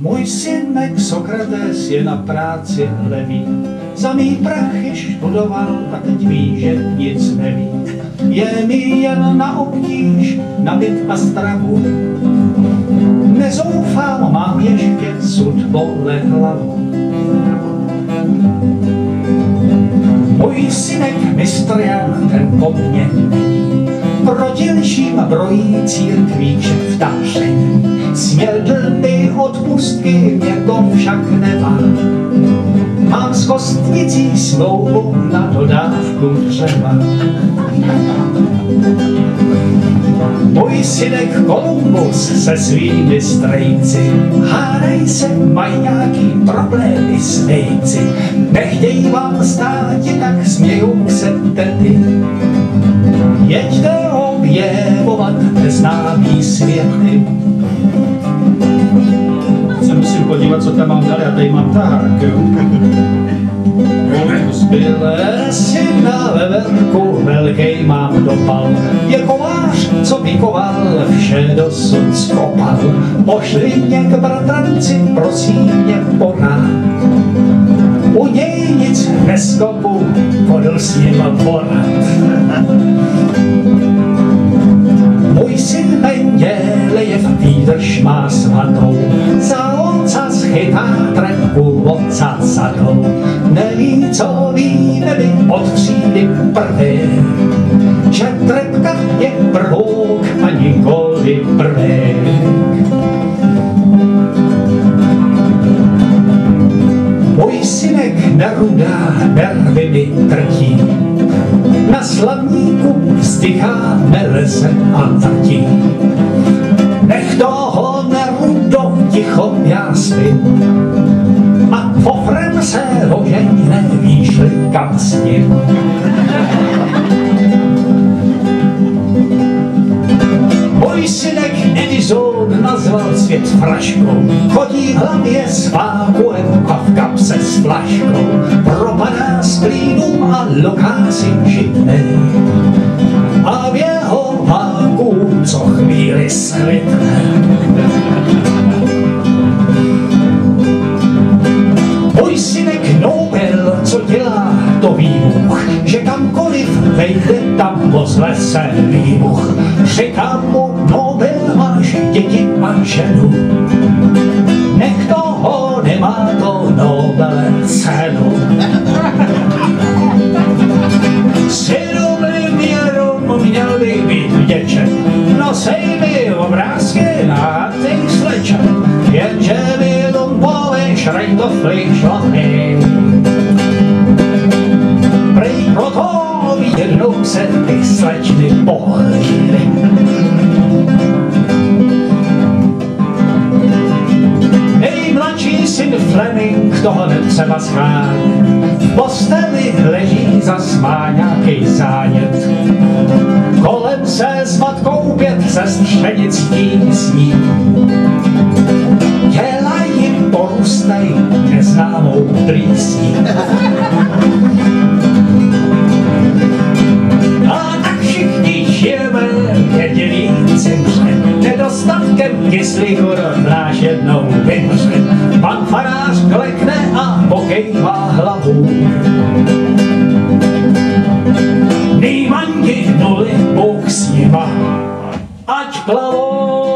Můj synek Sokrates je na práci levý, za mý prachy študoval a teď ví, že nic neví. Je mi jen na obtíž, na byt a stravu. Nezoufám, mám ještě sud pole hlavu. Můj synek mistr Jan, ten po mně není. Protilším brojí církví dlny odpustky, mě to však nemá. Mám s kostnicí smlouvu na dodávku dřeva. Můj synek Kolumbus se svými strejci hádají se, mají nějaký problémy s nejci. Nechtějí vám stát, tak smějou se tety. Jeďte objevovat neznámý světy. Podívat, co tam mám dál, já tady mám tahák, Zbylé si na veverku velký mám dopal. Je kovář, co vykoval, vše dosud skopal. Pošli mě k bratranci, prosím mě porád. U něj nic neskopu, podl s ním porad. Co ví, neví od třídy prvý, že trepka je prvouk a nikoli prvý. Můj synek Neruda nervy mi trtí, na slavníku vzdychá meleze a tati. Nech toho Nerudo ticho já spím, a nevíš-li kam s ním. Můj synek Edison nazval svět fraškou, chodí hlavě s vákuem a v kapse s flaškou, propadá s klínům a lokáci žitnej. A v jeho váku co chvíli svitne. Tam pozle se výbuch. Říkám mu, Nobel, máš děti a ženu. Nech toho nemá to Nobel cenu. Synu měrom měl by být vděčen, nosej mi obrázky na ty slečen, jenže mi lumpové šrejtofly šlachy. Prej proto jednou se ty slečny pohlíly. Nejmladší syn Fleming toho netřeba schránit. V posteli leží zasmá nějaký zánět. Kolem se s matkou pět sestřenic sní. Těla jim porůstaj neznámou trýsní. Kyslíku náš jednou vymře. Pan farář klekne a pokejvá hlavu. Nýmani hnuli Bůh s nima, ať plavou